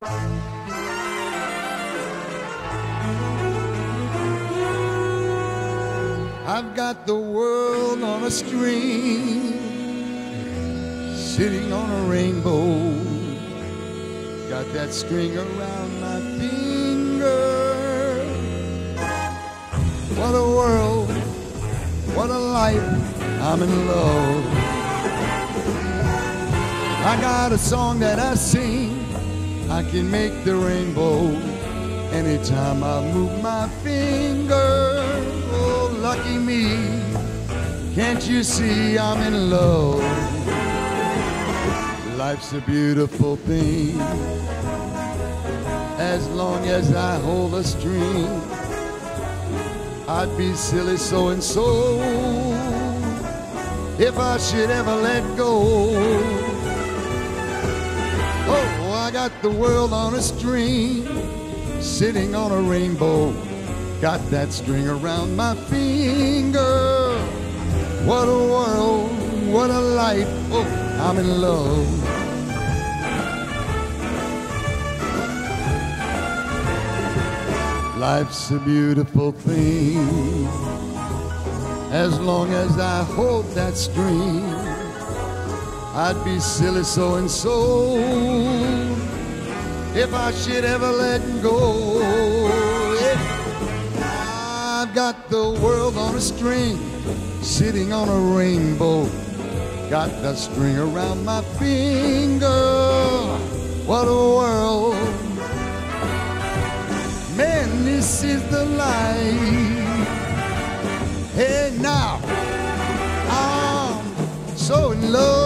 I've got the world on a string, sitting on a rainbow. Got that string around my finger. What a world, what a life, I'm in love. I got a song that I sing, I can make the rainbow anytime I move my finger. Oh, lucky me, can't you see I'm in love? Life's a beautiful thing as long as I hold a string. I'd be silly so and so if I should ever let go. Got the world on a string, sitting on a rainbow. Got that string around my finger. What a world, what a life. Oh, I'm in love. Life's a beautiful thing as long as I hold that string. I'd be silly so and so if I should ever let go. I've got the world on a string, sitting on a rainbow. Got the string around my finger. What a world. Man, this is the life. Hey, now, I'm so in love.